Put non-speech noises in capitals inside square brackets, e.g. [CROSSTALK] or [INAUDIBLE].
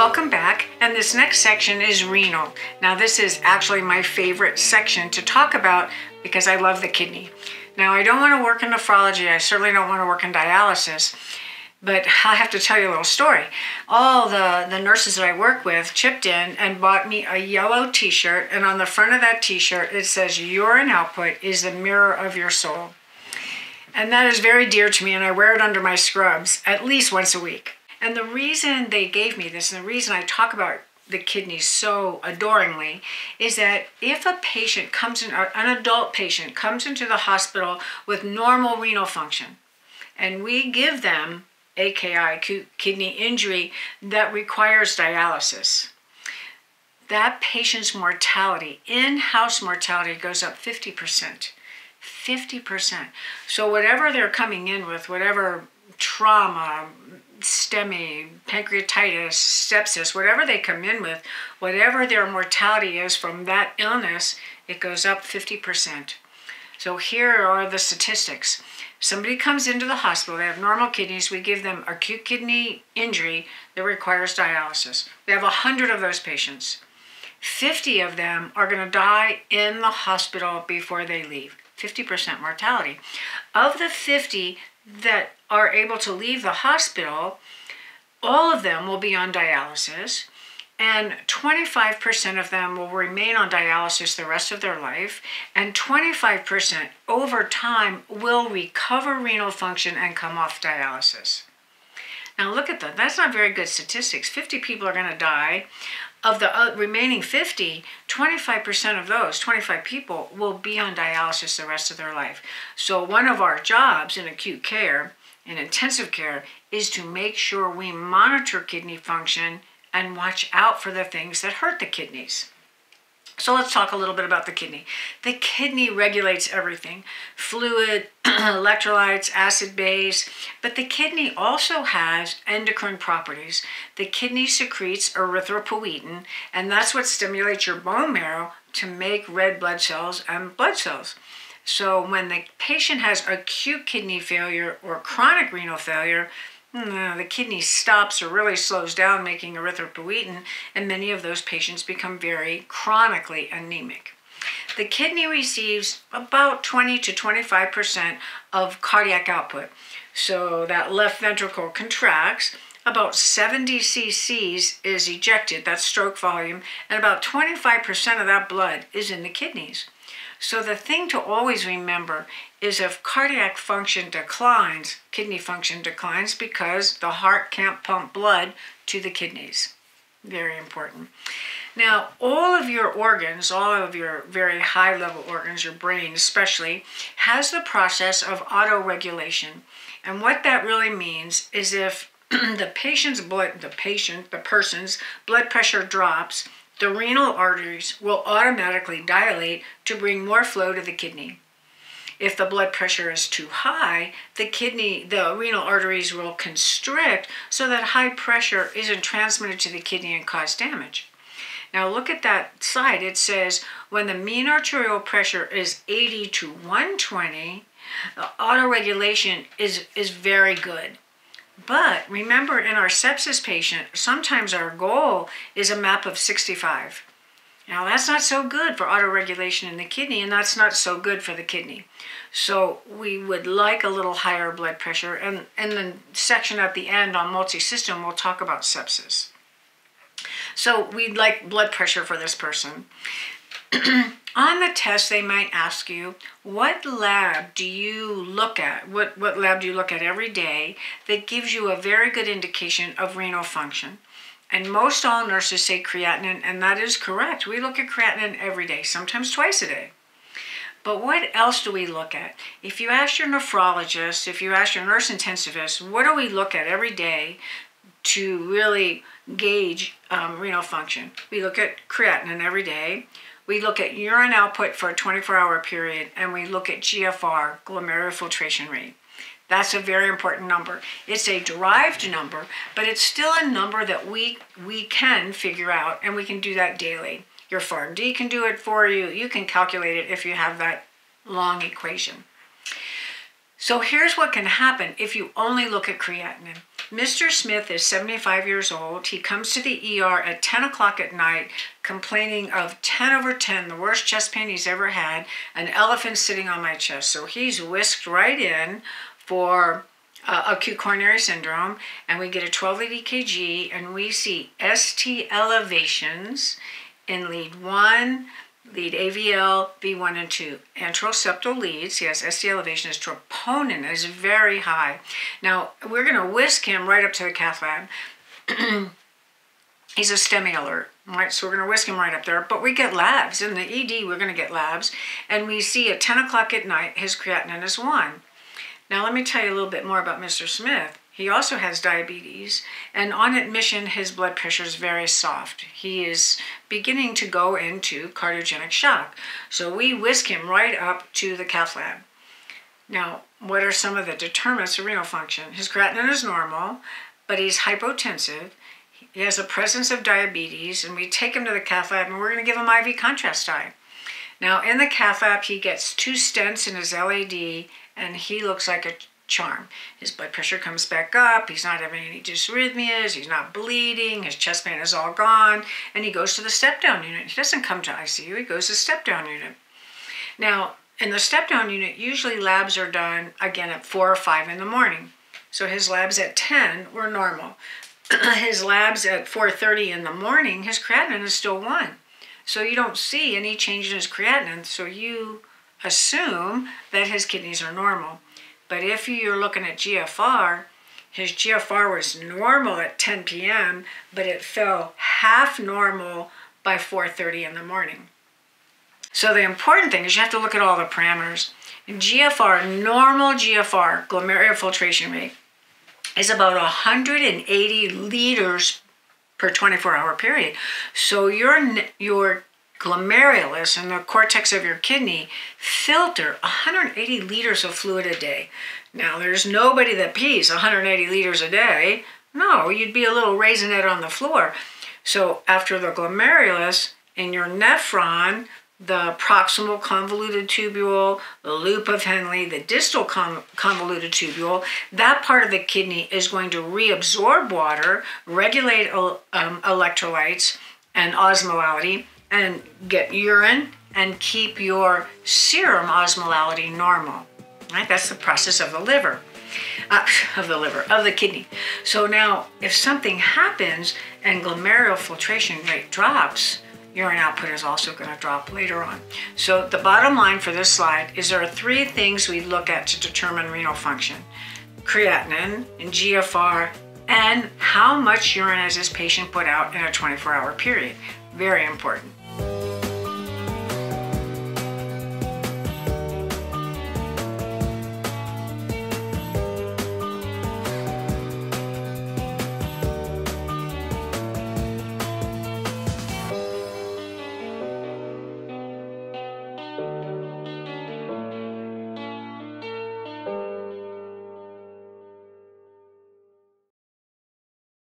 Welcome back, and this next section is renal. Now, this is actually my favorite section to talk about because I love the kidney. Now, I don't want to work in nephrology, I certainly don't want to work in dialysis, but [LAUGHS] I have to tell you a little story. All the, the nurses that I work with chipped in and bought me a yellow t shirt, and on the front of that t shirt, it says, Urine output is the mirror of your soul. And that is very dear to me, and I wear it under my scrubs at least once a week. And the reason they gave me this, and the reason I talk about the kidneys so adoringly, is that if a patient comes in, an adult patient comes into the hospital with normal renal function, and we give them AKI, kidney injury, that requires dialysis, that patient's mortality, in house mortality, goes up 50%. 50%. So, whatever they're coming in with, whatever trauma, STEMI, pancreatitis, sepsis, whatever they come in with, whatever their mortality is from that illness, it goes up 50%. So here are the statistics. Somebody comes into the hospital, they have normal kidneys, we give them acute kidney injury that requires dialysis. We have 100 of those patients. 50 of them are going to die in the hospital before they leave. 50% mortality. Of the 50 that are able to leave the hospital, all of them will be on dialysis, and 25% of them will remain on dialysis the rest of their life, and 25% over time will recover renal function and come off dialysis. Now, look at that. That's not very good statistics. 50 people are going to die. Of the uh, remaining 50, 25% of those, 25 people, will be on dialysis the rest of their life. So, one of our jobs in acute care, in intensive care, is to make sure we monitor kidney function and watch out for the things that hurt the kidneys. So let's talk a little bit about the kidney. The kidney regulates everything fluid, [CLEARS THROAT] electrolytes, acid base, but the kidney also has endocrine properties. The kidney secretes erythropoietin, and that's what stimulates your bone marrow to make red blood cells and blood cells. So when the patient has acute kidney failure or chronic renal failure, Hmm, the kidney stops or really slows down making erythropoietin, and many of those patients become very chronically anemic. The kidney receives about 20 to 25% of cardiac output. So that left ventricle contracts, about 70 cc's is ejected, that's stroke volume, and about 25% of that blood is in the kidneys. So the thing to always remember is if cardiac function declines, kidney function declines because the heart can't pump blood to the kidneys. Very important. Now, all of your organs, all of your very high level organs, your brain especially, has the process of autoregulation. And what that really means is if [CLEARS THROAT] the patient's blood, the patient, the person's blood pressure drops, the renal arteries will automatically dilate to bring more flow to the kidney. If the blood pressure is too high, the kidney, the renal arteries will constrict so that high pressure isn't transmitted to the kidney and cause damage. Now look at that slide. It says when the mean arterial pressure is 80 to 120, the autoregulation is, is very good. But remember, in our sepsis patient, sometimes our goal is a MAP of 65. Now, that's not so good for autoregulation in the kidney, and that's not so good for the kidney. So, we would like a little higher blood pressure. And in the section at the end on multisystem, we'll talk about sepsis. So, we'd like blood pressure for this person. [CLEARS THROAT] on the test they might ask you what lab do you look at? What, what lab do you look at every day that gives you a very good indication of renal function? And most all nurses say creatinine and that is correct. We look at creatinine every day sometimes twice a day. But what else do we look at? If you ask your nephrologist if you ask your nurse intensivist what do we look at every day to really gauge um, renal function? We look at creatinine every day we look at urine output for a 24 hour period and we look at GFR, glomerular filtration rate. That's a very important number. It's a derived number, but it's still a number that we, we can figure out and we can do that daily. Your PharmD can do it for you. You can calculate it if you have that long equation. So here's what can happen if you only look at creatinine. Mr. Smith is 75 years old. He comes to the ER at 10 o'clock at night complaining of 10 over 10, the worst chest pain he's ever had, an elephant sitting on my chest. So he's whisked right in for uh, acute coronary syndrome, and we get a 12 lead EKG, and we see ST elevations in lead 1, lead AVL, V1 and 2. Anteroseptal leads, yes, ST elevation is troponin is very high. Now, we're going to whisk him right up to the cath lab. [CLEARS THROAT] He's a STEMI alert, right? So we're going to whisk him right up there. But we get labs. In the ED, we're going to get labs. And we see at 10 o'clock at night, his creatinine is 1. Now, let me tell you a little bit more about Mr. Smith. He also has diabetes, and on admission, his blood pressure is very soft. He is beginning to go into cardiogenic shock. So we whisk him right up to the cath lab. Now, what are some of the determinants of renal function? His creatinine is normal, but he's hypotensive. He has a presence of diabetes, and we take him to the cath lab and we're going to give him IV contrast dye. Now, in the cath lab, he gets two stents in his LAD, and he looks like a charm. His blood pressure comes back up, he's not having any dysrhythmias, he's not bleeding, his chest pain is all gone, and he goes to the step down unit. He doesn't come to ICU, he goes to step down unit. Now, in the step down unit, usually labs are done again at 4 or 5 in the morning. So his labs at 10 were normal. [CLEARS THROAT] his labs at 4.30 in the morning, his creatinine is still 1. So you don't see any change in his creatinine, so you assume that his kidneys are normal. But if you're looking at GFR, his GFR was normal at 10 p.m., but it fell half normal by 4:30 in the morning. So the important thing is you have to look at all the parameters. GFR, normal GFR, glomerular filtration rate, is about 180 liters per 24-hour period. So your your glomerulus and the cortex of your kidney filter 180 liters of fluid a day. Now, there's nobody that pees 180 liters a day. No, you'd be a little raisinette on the floor. So, after the glomerulus in your nephron, the proximal convoluted tubule, the loop of Henle, the distal convoluted tubule, that part of the kidney is going to reabsorb water, regulate um, electrolytes and osmolality, and get urine and keep your serum osmolality normal. Right? That's the process of the liver. Uh, of the liver, of the kidney. So now, if something happens and glomerular filtration rate drops, urine output is also going to drop later on. So the bottom line for this slide is there are three things we look at to determine renal function. Creatinine and GFR and how much urine has this patient put out in a 24 hour period. Very important.